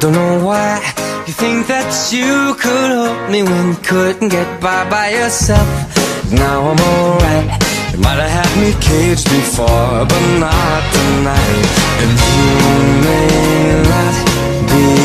Don't know why you think that you could help me when you couldn't get by by yourself. Now I'm alright. You might have had me caged before, but not tonight. And you may not believe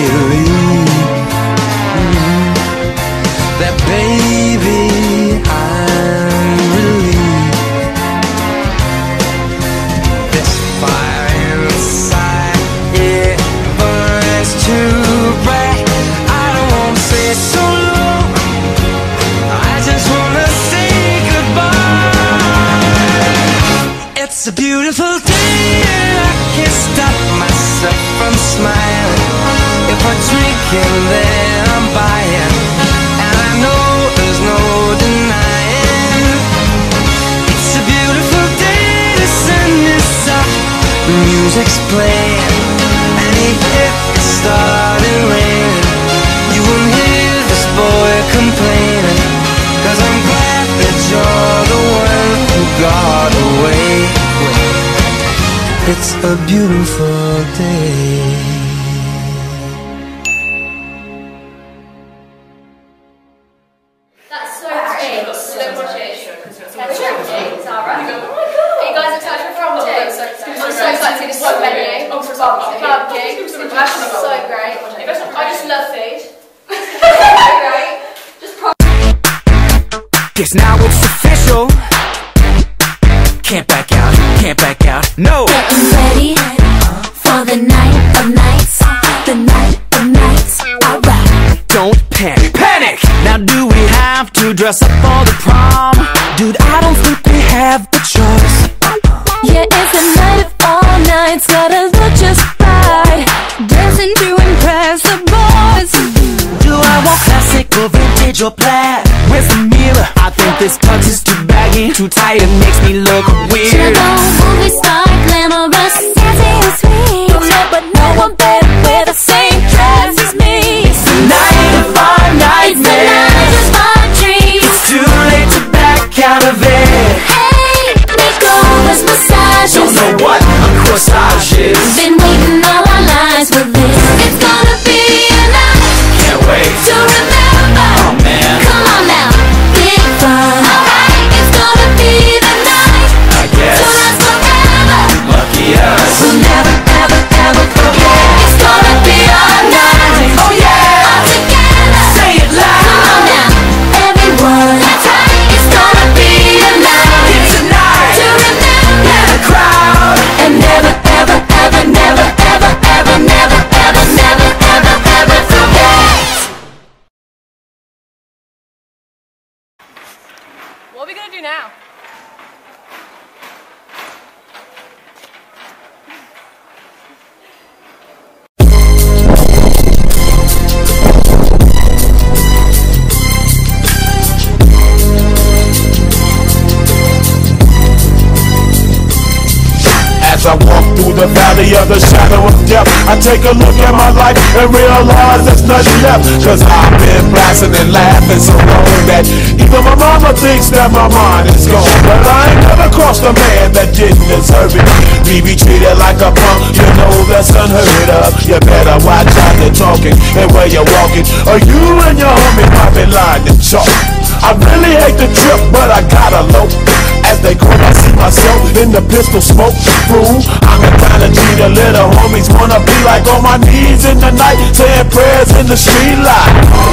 And I know there's no denying. It's a beautiful day, the sun is up, the music's playing, and if it started raining, you wouldn't hear this boy I'm glad that you're the one who got away. It's a beautiful day. Guess now it's official. Can't back out, can't back out, no. Getting ready for the night of nights, the night of nights. Alright, Don't panic, panic! Now do we have to dress up for the prom? Dude, I don't think we have the choice. yeah, it's a night of all nights. Gotta look just right, dancing to impress the boys. Do I want classic or vintage or plaid? Where's the mirror? This tux is too baggy, too tight, it makes me look weird. go movie star, glamorous, now? Of the shadow of death, I take a look at my life and realize there's nothing left. Cause I've been blasting and laughing so long that even my mama thinks that my mind is gone. But I ain't never crossed a man that didn't deserve it. Me be treated like a punk, you know that's unheard of. You better watch out you're talking and where you're walking, or you and your homie might be lying to chalk. I really hate the trip, but I gotta low. As they grow, I see myself in the pistol smoke. Fool, I'm the kind of G the little homies wanna be like on my knees in the night, saying prayers in the street light.